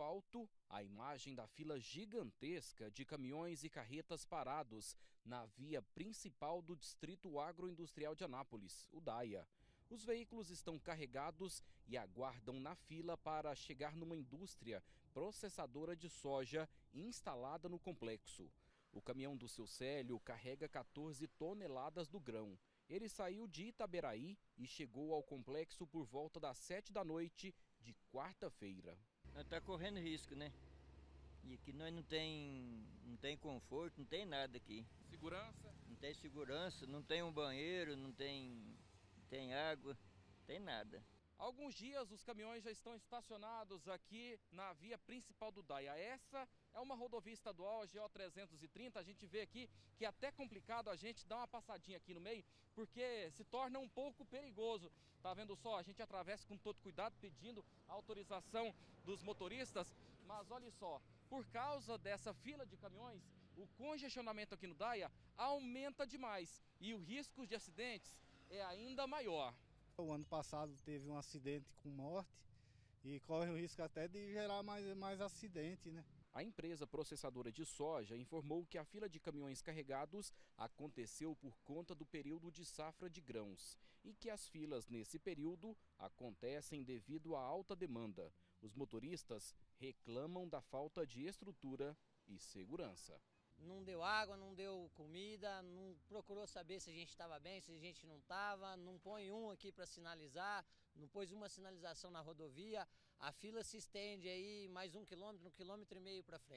alto, a imagem da fila gigantesca de caminhões e carretas parados na via principal do Distrito Agroindustrial de Anápolis, o DAIA. Os veículos estão carregados e aguardam na fila para chegar numa indústria processadora de soja instalada no complexo. O caminhão do seu Célio carrega 14 toneladas do grão. Ele saiu de Itaberaí e chegou ao complexo por volta das 7 da noite de quarta-feira. Está correndo risco, né? E aqui nós não tem, não tem conforto, não tem nada aqui. Segurança? Não tem segurança, não tem um banheiro, não tem, não tem água, não tem nada. Há alguns dias os caminhões já estão estacionados aqui na via principal do Daia. Essa é uma rodovia estadual, a GO 330. A gente vê aqui que é até complicado a gente dar uma passadinha aqui no meio, porque se torna um pouco perigoso. Tá vendo só? A gente atravessa com todo cuidado, pedindo autorização dos motoristas. Mas olha só, por causa dessa fila de caminhões, o congestionamento aqui no Daia aumenta demais e o risco de acidentes é ainda maior. O ano passado teve um acidente com morte e corre o risco até de gerar mais, mais acidente, né? A empresa processadora de soja informou que a fila de caminhões carregados aconteceu por conta do período de safra de grãos e que as filas nesse período acontecem devido à alta demanda. Os motoristas reclamam da falta de estrutura e segurança não deu água, não deu comida, não procurou saber se a gente estava bem, se a gente não estava, não põe um aqui para sinalizar, não pôs uma sinalização na rodovia, a fila se estende aí mais um quilômetro, um quilômetro e meio para frente.